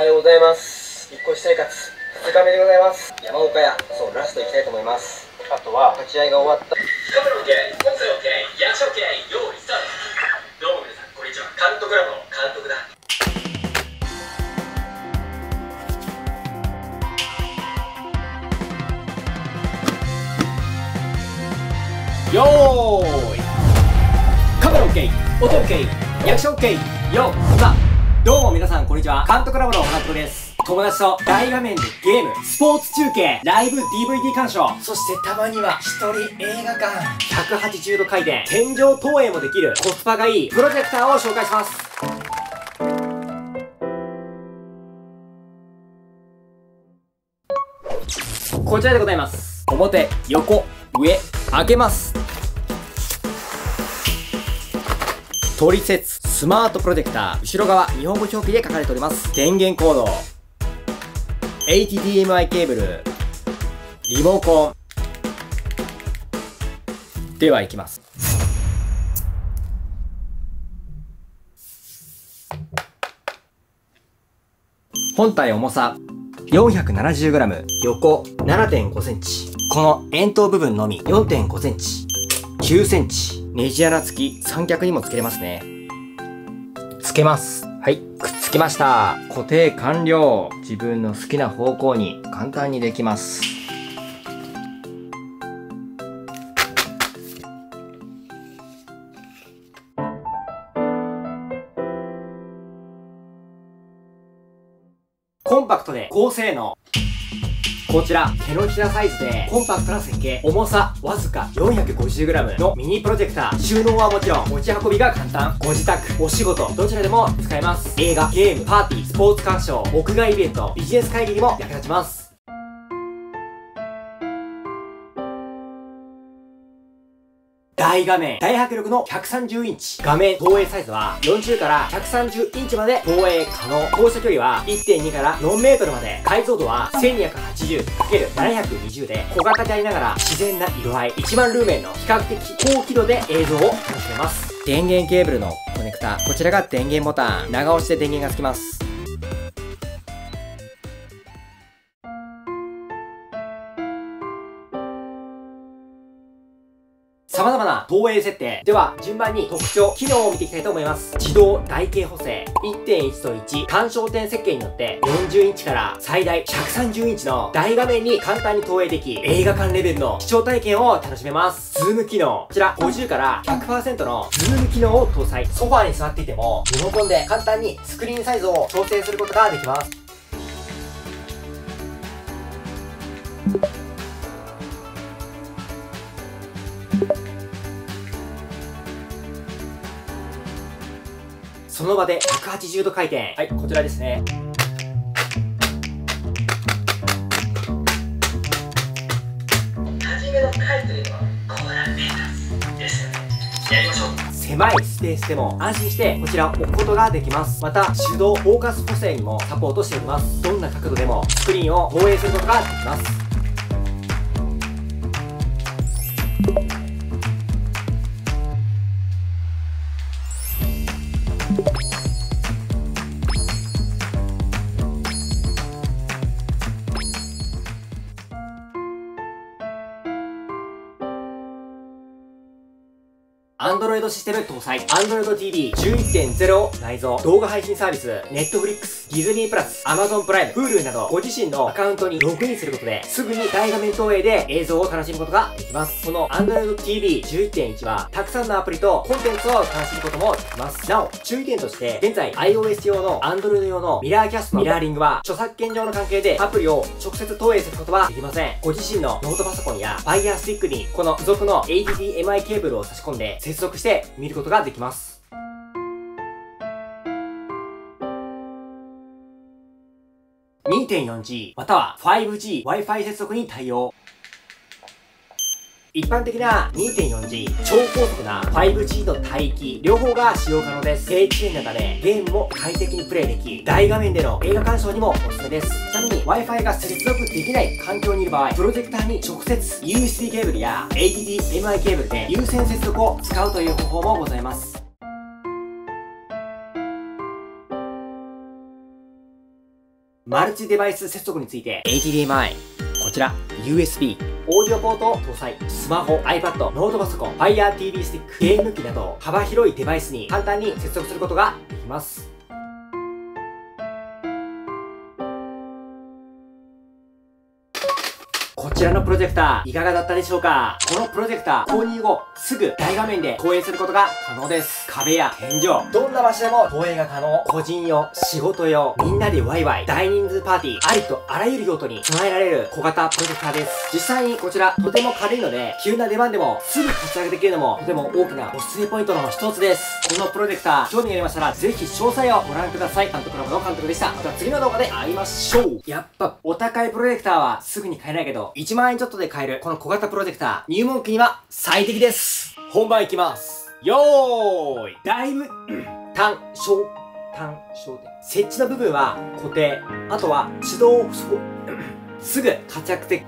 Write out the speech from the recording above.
はようございます。引っ越し生活2日目でございます。山岡屋そうラスト行きたいと思います。あとは立ち会いが終わった。カメラ OK 音声 OK 役者 OK 用意スタートどうも皆さんこんにちは監督ラボの監督だよーいカメラ OK 音 OK 役者 OK よさあどうも皆さんこんにちは監督ラボの監督です友達と大画面でゲーム、スポーツ中継、ライブ DVD 鑑賞、そしてたまには一人映画館、180度回転、天井投影もできるコスパがいいプロジェクターを紹介します。こちらでございます。表、横、上、開けます。取説スマートプロジェクター後ろ側日本語表記で書かれております。電源コード。HDMI ケーブル。リモコン。では行きます。本体重さ 470g 横 7.5cm この円筒部分のみ 4.5cm 9センチ。ネジ穴付き三脚にも付けれますね。付けます。はい。くっつきました。固定完了。自分の好きな方向に簡単にできます。コンパクトで高性能。こちら、手のひらサイズで、コンパクトな設計、重さわずか 450g のミニプロジェクター、収納はもちろん、持ち運びが簡単、ご自宅、お仕事、どちらでも使えます。映画、ゲーム、パーティー、スポーツ鑑賞、屋外イベント、ビジネス会議にも役立ちます。大画面、大迫力の130インチ。画面投影サイズは40から130インチまで投影可能。放射距離は1.2から4メートルまで。解像度は 1280×720 で小型でありながら自然な色合い。1万ルーメンの比較的高輝度で映像を楽しめます。電源ケーブルのコネクタ。こちらが電源ボタン。長押しで電源がつきます。様々な投影設定。では、順番に特徴、機能を見ていきたいと思います。自動台形補正。1.1と1、干渉点設計によって40インチから最大130インチの大画面に簡単に投影でき、映画館レベルの視聴体験を楽しめます。ズーム機能。こちら、50から100%のズーム機能を搭載。ソファーに座っていても、リモコンで簡単にスクリーンサイズを調整することができます。の場で180度回転。はい、こちらですね。初めの回というのはコーラメータスですよねやりましょう狭いスペースでも安心してこちらを置くことができます。また、手動フォーカス補正にもサポートしております。どんな角度でもスクリーンを投影することができます。Android システム搭載 Android TV 11.0を内蔵動画配信サービス Netflix、Disney プラス、Amazon プライム、Hulu などご自身のアカウントにログインすることですぐに大画面投影で映像を楽しむことができます。この Android TV 11.1はたくさんのアプリとコンテンツを楽しむこともできます。なお、注意点として現在 iOS 用の Android 用のミラーキャストのミラーリングは著作権上の関係でアプリを直接投影することはできません。ご自身のノートパソコンや Fire Stick にこの付属の HDMI ケーブルを差し込んで接続して見ることができます。2.4G または 5G Wi-Fi 接続に対応。一般的な 2.4G、超高速な 5G と帯域、両方が使用可能です。低遅延のため、ゲームも快適にプレイでき、大画面での映画鑑賞にもおすすめです。ちなみに Wi-Fi が接続できない環境にいる場合、プロジェクターに直接 USB ケーブルや HDMI ケーブルで有線接続を使うという方法もございます。マルチデバイス接続について HDMI、こちら USB、オーディオポートを搭載、スマホ、iPad、ノートパソコン、Fire TV スティック、ゲーム機など、幅広いデバイスに簡単に接続することができます。ちらのプロジェクター、いかがだったでしょうか？このプロジェクター、購入後、すぐ大画面で投影することが可能です。壁や天井、どんな場所でも投影が可能。個人用、仕事用、みんなでワイワイ、大人数パーティー、ありとあらゆる用途に備えられる小型プロジェクターです。実際にこちら、とても軽いので、急な出番でもすぐ活躍できるのも、とても大きなおすすめポイントの一つです。このプロジェクター、興味がありましたら、ぜひ詳細をご覧ください。監督ラボの監督でした。また次の動画で会いましょう。やっぱ、お高いプロジェクターはすぐに買えないけど、1万円ちょっとで買える、この小型プロジェクター、入門機には最適です。本番いきます。よーいだいぶ、単、小、単、焦点。設置の部分は固定。あとは、自動、すぐ活躍的。